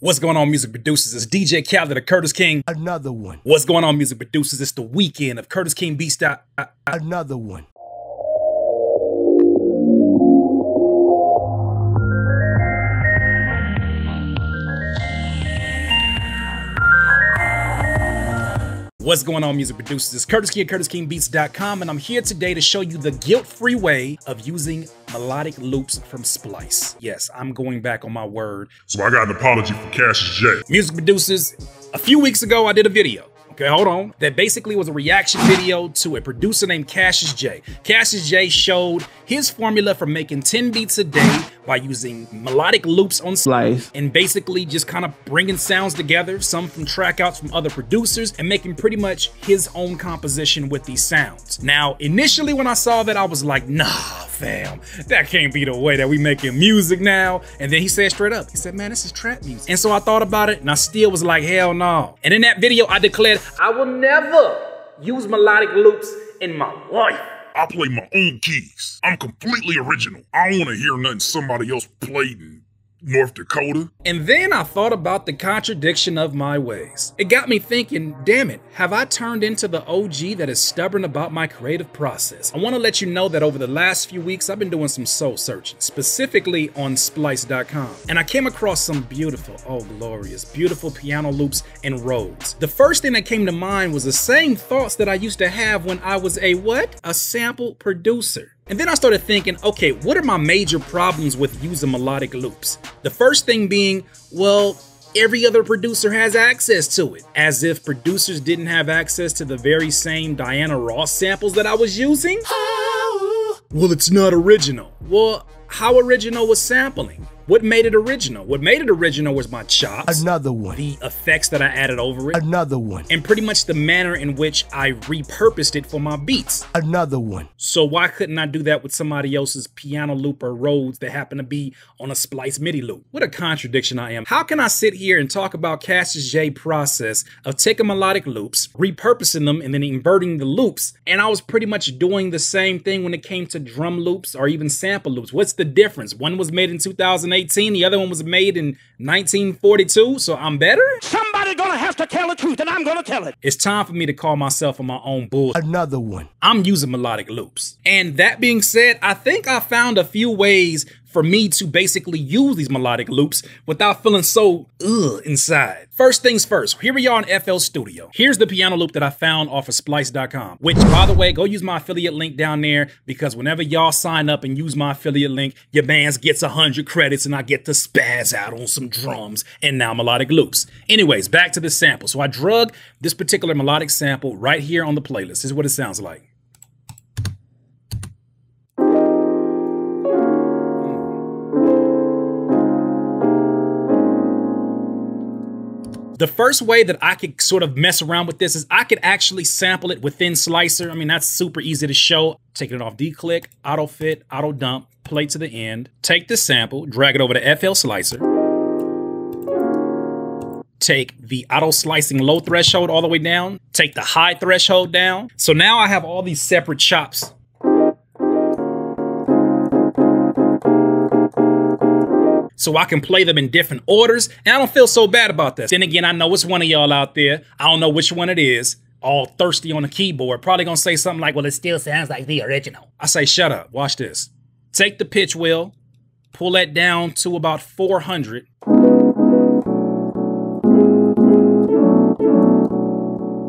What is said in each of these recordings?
What's going on, music producers? It's DJ Khaled of Curtiss King. Another one. What's going on, music producers? It's the weekend of Curtiss King uh, Another one. What's going on, music producers? It's Curtiss King at CurtissKingBeats.com, and I'm here today to show you the guilt-free way of using melodic loops from Splice. Yes, I'm going back on my word. So I got an apology for Cassius Jay. Music producers, a few weeks ago I did a video Okay, hold on. That basically was a reaction video to a producer named Cassius Jay. Cassius Jay showed his formula for making 10 beats a day by using melodic loops on Splice and basically just kind of bringing sounds together, some from track outs from other producers, and making pretty much his own composition with these sounds. Now, initially when I saw that, I was like, nah, fam, that can't be the way that we making music now. And then he said straight up, he said, man, this is trap music. And so I thought about it and I still was like, hell no. And in that video, I declared, I will never use melodic loops in my life. I play my own keys. I'm completely original. I don't want to hear nothing somebody else played and North Dakota. And then I thought about the contradiction of my ways. It got me thinking, damn it, have I turned into the OG that is stubborn about my creative process? I want to let you know that over the last few weeks, I've been doing some soul searching, specifically on splice.com. And I came across some beautiful, oh glorious, beautiful piano loops and Rhodes. The first thing that came to mind was the same thoughts that I used to have when I was a what? A sample producer. And then I started thinking, okay, what are my major problems with using melodic loops? The first thing being, well, every other producer has access to it. As if producers didn't have access to the very same Diana Ross samples that I was using? Well, it's not original. Well, how original was sampling? What made it original? What made it original was my chops. Another one. The effects that I added over it. Another one. And pretty much the manner in which I repurposed it for my beats. Another one. So why couldn't I do that with somebody else's piano loop or Rhodes that happened to be on a splice MIDI loop? What a contradiction I am. How can I sit here and talk about Cassius Jay process of taking melodic loops, repurposing them, and then inverting the loops, and I was pretty much doing the same thing when it came to drum loops or even sample loops. What's the difference? One was made in 2008 18. The other one was made in 1942. So I'm better? Somebody gonna have to tell the truth, and I'm gonna tell it. It's time for me to call myself on my own bull. Another one. I'm using melodic loops. And that being said, I think I found a few ways for me to basically use these melodic loops without feeling so ugh inside. First things first, here we are in FL Studio. Here's the piano loop that I found off of splice.com, which by the way, go use my affiliate link down there because whenever y'all sign up and use my affiliate link, your bands gets 100 credits and I get to spaz out on some drums and now melodic loops. Anyways, back to the sample. So I drug this particular melodic sample right here on the playlist. This is what it sounds like. The first way that I could sort of mess around with this is I could actually sample it within Slicer. I mean, that's super easy to show. Taking it off D-Click, auto fit, auto dump, play to the end. Take the sample, drag it over to FL Slicer. Take the auto slicing low threshold all the way down. Take the high threshold down. So now I have all these separate chops so I can play them in different orders, and I don't feel so bad about this. Then again, I know it's one of y'all out there. I don't know which one it is. All thirsty on the keyboard, probably gonna say something like, well, it still sounds like the original. I say, shut up, watch this. Take the pitch wheel, pull that down to about 400.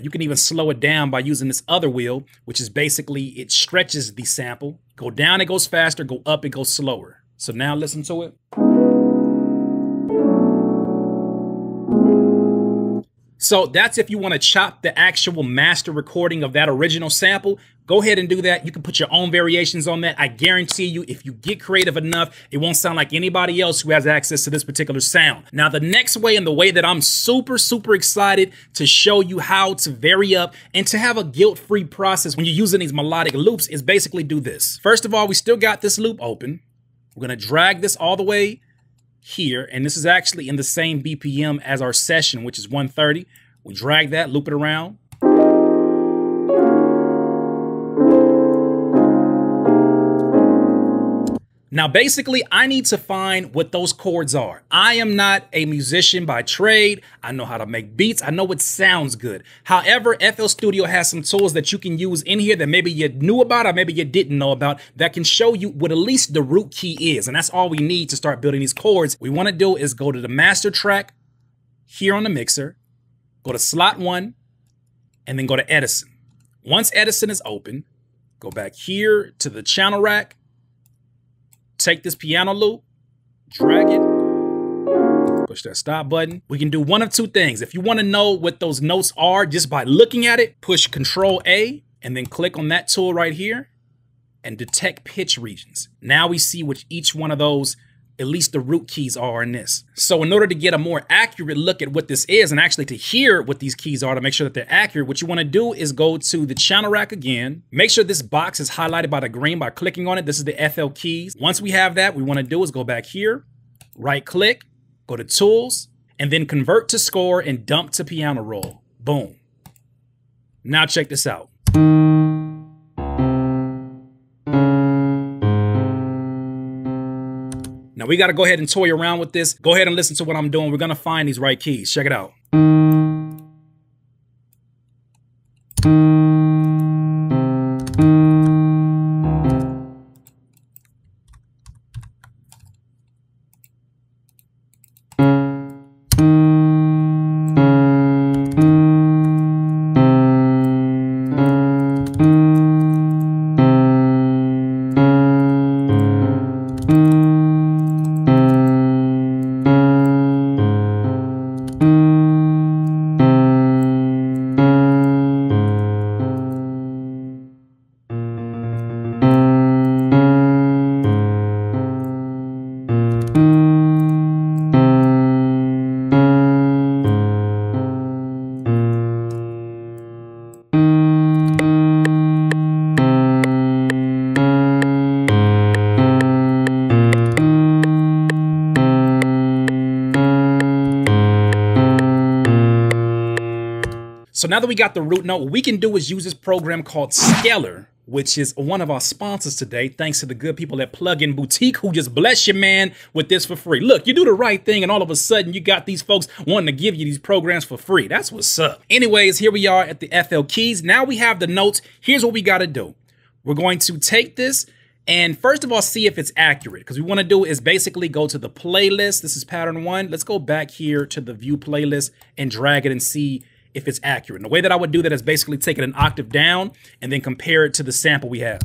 You can even slow it down by using this other wheel, which is basically, it stretches the sample. Go down, it goes faster, go up, it goes slower. So now listen to it. So that's if you want to chop the actual master recording of that original sample. Go ahead and do that. You can put your own variations on that. I guarantee you, if you get creative enough, it won't sound like anybody else who has access to this particular sound. Now, the next way and the way that I'm super, super excited to show you how to vary up and to have a guilt-free process when you're using these melodic loops is basically do this. First of all, we still got this loop open. We're going to drag this all the way here, and this is actually in the same BPM as our session, which is 130. We drag that, loop it around. Now, basically, I need to find what those chords are. I am not a musician by trade. I know how to make beats. I know what sounds good. However, FL Studio has some tools that you can use in here that maybe you knew about or maybe you didn't know about that can show you what at least the root key is. And that's all we need to start building these chords. What we want to do is go to the master track here on the mixer, go to slot one, and then go to Edison. Once Edison is open, go back here to the channel rack, take this piano loop, drag it, push that stop button. We can do one of two things. If you want to know what those notes are just by looking at it, push Control A and then click on that tool right here and detect pitch regions. Now we see which each one of those at least the root keys are in this. So in order to get a more accurate look at what this is and actually to hear what these keys are to make sure that they're accurate, what you want to do is go to the channel rack again. Make sure this box is highlighted by the green by clicking on it. This is the FL keys. Once we have that, we want to do is go back here, right click, go to tools, and then convert to score and dump to piano roll. Boom. Now check this out. Now we got to go ahead and toy around with this. Go ahead and listen to what I'm doing. We're going to find these right keys. Check it out. So now that we got the root note, what we can do is use this program called Scaler, which is one of our sponsors today, thanks to the good people at Plugin Boutique who just bless your man with this for free. Look, you do the right thing and all of a sudden you got these folks wanting to give you these programs for free. That's what's up. Anyways, here we are at the FL keys. Now we have the notes. Here's what we got to do. We're going to take this and first of all, see if it's accurate because we want to do is basically go to the playlist. This is pattern one. Let's go back here to the view playlist and drag it and see if it's accurate. And the way that I would do that is basically take it an octave down and then compare it to the sample we have.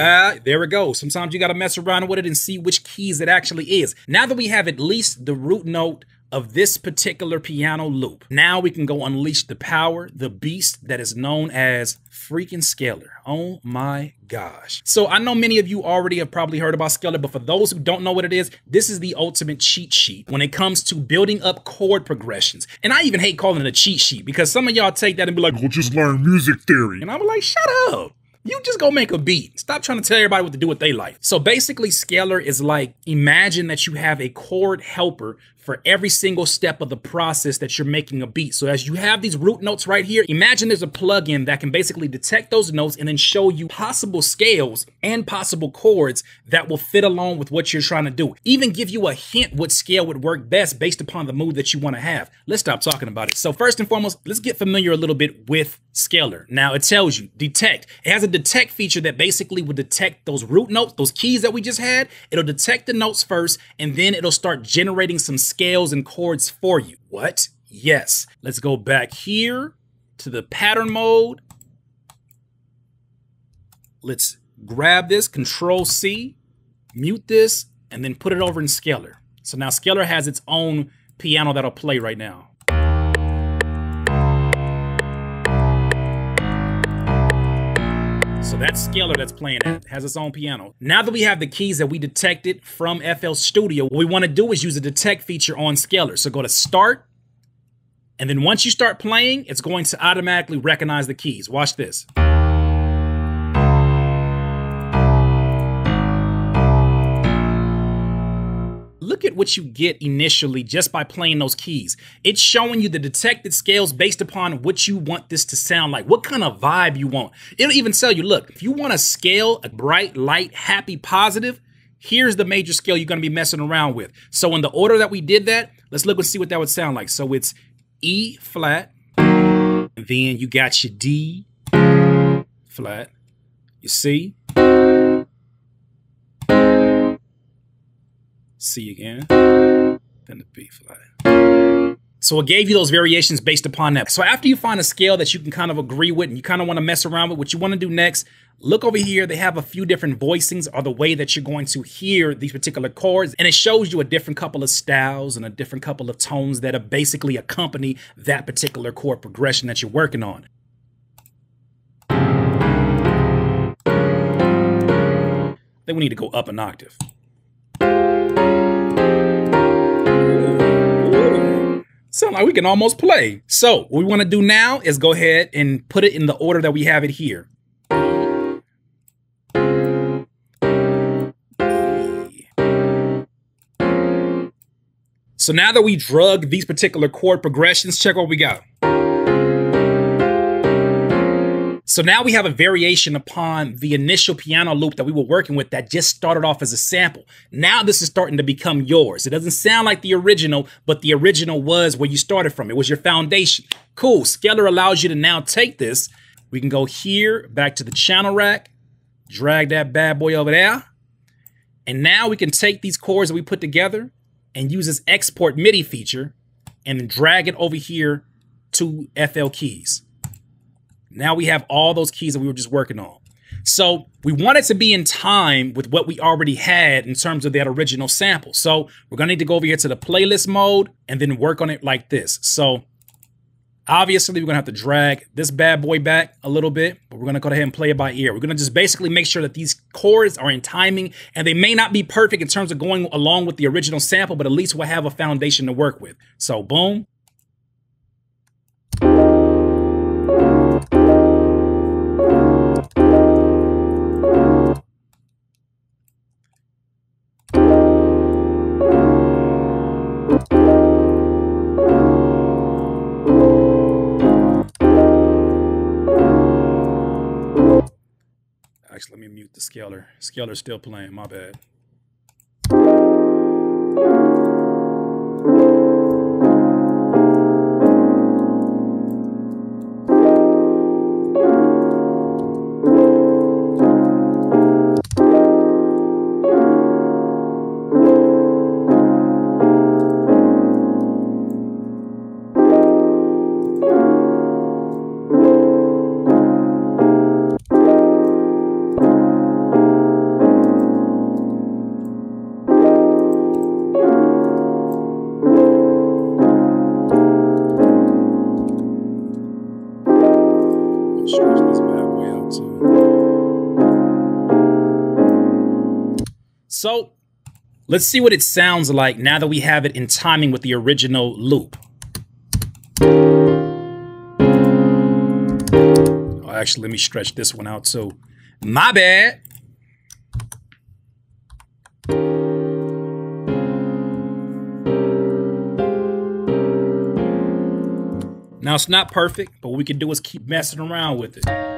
Ah, uh, there we go. Sometimes you got to mess around with it and see which keys it actually is. Now that we have at least the root note of this particular piano loop. Now we can go unleash the power, the beast that is known as freaking Scaler. Oh my gosh. So I know many of you already have probably heard about Scaler, but for those who don't know what it is, this is the ultimate cheat sheet when it comes to building up chord progressions. And I even hate calling it a cheat sheet because some of y'all take that and be like, well, just learn music theory. And I'm like, shut up. You just go make a beat. Stop trying to tell everybody what to do with their life. So basically, Scaler is like imagine that you have a chord helper for every single step of the process that you're making a beat. So as you have these root notes right here, imagine there's a plugin that can basically detect those notes and then show you possible scales and possible chords that will fit along with what you're trying to do. Even give you a hint what scale would work best based upon the mood that you want to have. Let's stop talking about it. So first and foremost, let's get familiar a little bit with Scaler. Now it tells you detect. It has a detect feature that basically will detect those root notes, those keys that we just had. It'll detect the notes first and then it'll start generating some scales and chords for you. What? Yes. Let's go back here to the pattern mode. Let's grab this, Control C, mute this, and then put it over in Scaler. So now Scaler has its own piano that'll play right now. So that's Scaler that's playing it, has its own piano. Now that we have the keys that we detected from FL Studio, what we want to do is use a detect feature on Scaler. So go to Start, and then once you start playing, it's going to automatically recognize the keys. Watch this. Look at what you get initially just by playing those keys. It's showing you the detected scales based upon what you want this to sound like, what kind of vibe you want. It'll even tell you, look, if you want a scale, a bright, light, happy, positive, here's the major scale you're going to be messing around with. So in the order that we did that, let's look and see what that would sound like. So it's E flat, and then you got your D flat, you see, C again, then the B flat. So it gave you those variations based upon that. So after you find a scale that you can kind of agree with and you kind of want to mess around with, what you want to do next, look over here. They have a few different voicings or the way that you're going to hear these particular chords. And it shows you a different couple of styles and a different couple of tones that are basically accompany that particular chord progression that you're working on. Then we need to go up an octave. Sound like we can almost play. So what we want to do now is go ahead and put it in the order that we have it here. So now that we drug these particular chord progressions, check what we got. So now we have a variation upon the initial piano loop that we were working with that just started off as a sample. Now this is starting to become yours. It doesn't sound like the original, but the original was where you started from. It was your foundation. Cool. Scaler allows you to now take this. We can go here, back to the channel rack, drag that bad boy over there. And now we can take these chords that we put together and use this export MIDI feature and drag it over here to FL keys. Now we have all those keys that we were just working on. So we want it to be in time with what we already had in terms of that original sample. So we're gonna need to go over here to the playlist mode and then work on it like this. So obviously we're gonna have to drag this bad boy back a little bit, but we're gonna go ahead and play it by ear. We're gonna just basically make sure that these chords are in timing and they may not be perfect in terms of going along with the original sample, but at least we'll have a foundation to work with. So boom. Mute the scaler. Scaler's still playing, my bad. Let's see what it sounds like now that we have it in timing with the original loop. Oh, actually, let me stretch this one out too. My bad. Now it's not perfect, but what we can do is keep messing around with it.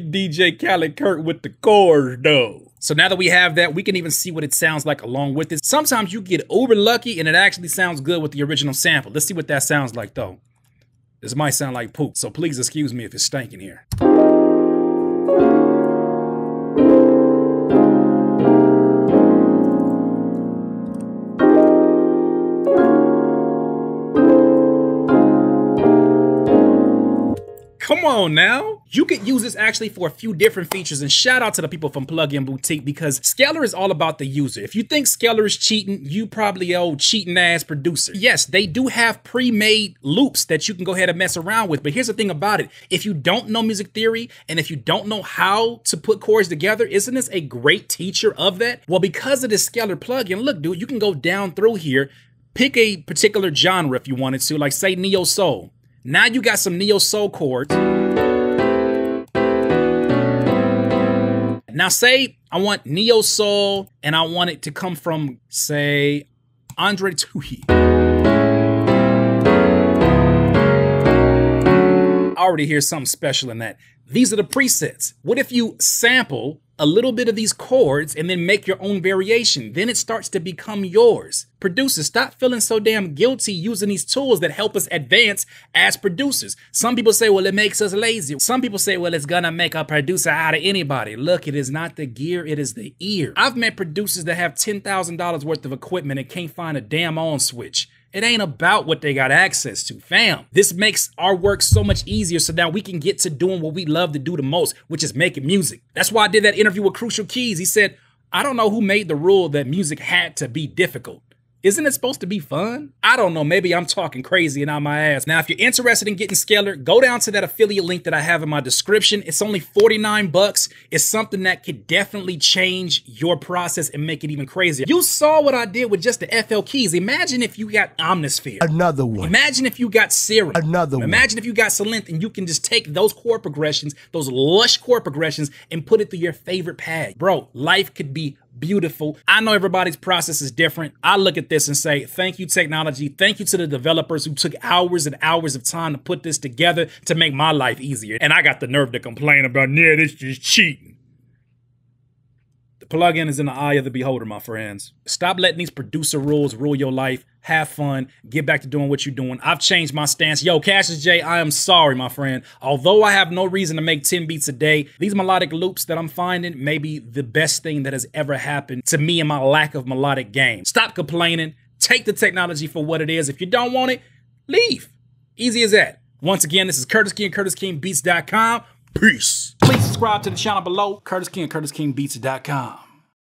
DJ Khaled Kurt with the chords, though. So now that we have that, we can even see what it sounds like along with it. Sometimes you get over lucky and it actually sounds good with the original sample. Let's see what that sounds like, though. This might sound like poop, so please excuse me if it's stinking here. Come on now. You could use this actually for a few different features and shout out to the people from Plugin Boutique because Scaler is all about the user. If you think Scaler is cheating, you probably old cheating ass producer. Yes, they do have pre-made loops that you can go ahead and mess around with. But here's the thing about it. If you don't know music theory and if you don't know how to put chords together, isn't this a great teacher of that? Well, because of this Scaler plugin, look, dude, you can go down through here, pick a particular genre if you wanted to, like say Neo Soul. Now you got some neo soul chords. Now say I want neo soul and I want it to come from say Andre Tuhi. I already hear something special in that. These are the presets. What if you sample a little bit of these chords and then make your own variation? Then it starts to become yours. Producers, stop feeling so damn guilty using these tools that help us advance as producers. Some people say, well, it makes us lazy. Some people say, well, it's gonna make a producer out of anybody. Look, it is not the gear, it is the ear. I've met producers that have $10,000 worth of equipment and can't find a damn on switch. It ain't about what they got access to, fam. This makes our work so much easier so now we can get to doing what we love to do the most, which is making music. That's why I did that interview with Crucial Keys. He said, I don't know who made the rule that music had to be difficult. Isn't it supposed to be fun? I don't know. Maybe I'm talking crazy and on my ass. Now, if you're interested in getting Scaler, go down to that affiliate link that I have in my description. It's only 49 bucks. It's something that could definitely change your process and make it even crazier. You saw what I did with just the FL keys. Imagine if you got Omnisphere. Another one. Imagine if you got Serum. Another one. Imagine if you got Sylenth and you can just take those chord progressions, those lush chord progressions, and put it through your favorite pad. Bro, life could be beautiful. I know everybody's process is different. I look at this and say, thank you, technology. Thank you to the developers who took hours and hours of time to put this together to make my life easier. And I got the nerve to complain about, yeah, this is cheating. Plugin is in the eye of the beholder, my friends. Stop letting these producer rules rule your life. Have fun. Get back to doing what you're doing. I've changed my stance. Yo, Cassius Jay, I am sorry, my friend. Although I have no reason to make 10 beats a day, these melodic loops that I'm finding may be the best thing that has ever happened to me and my lack of melodic game. Stop complaining. Take the technology for what it is. If you don't want it, leave. Easy as that. Once again, this is Curtiss King, CurtissKingBeats.com. Peace. Please subscribe to the channel below, Curtiss King, CurtissKingBeats.com.